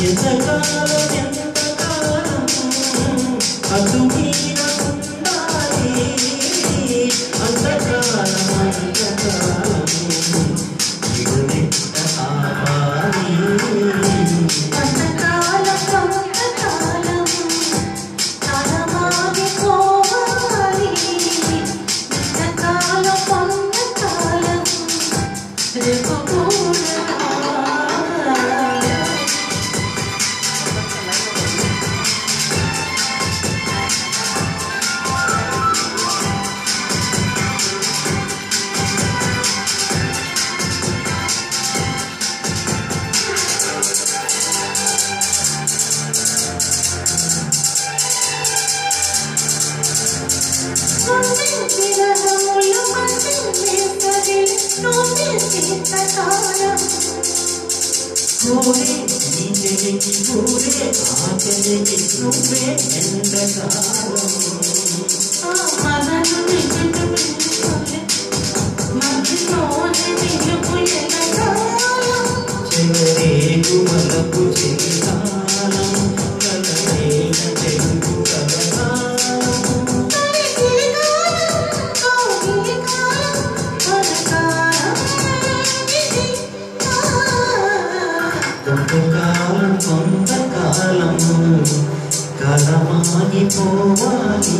ఎంత కాలం ఎంత కాలం అటు சோரே நீங்களே கூரே ஆக்கலே ரூபே எந்த காலம் மனசு மலப்பு செய்தான் కాలమాగిపోవాలి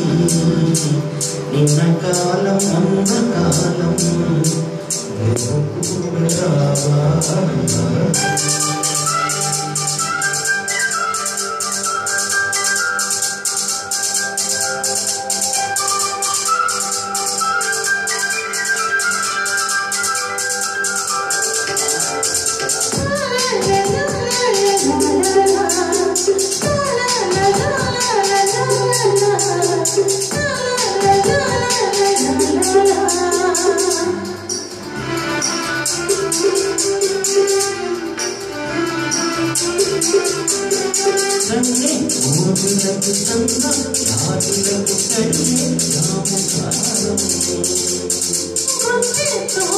నిన్న కాలం అన్న కాలం. రావాలి. 아, 그렇지. 또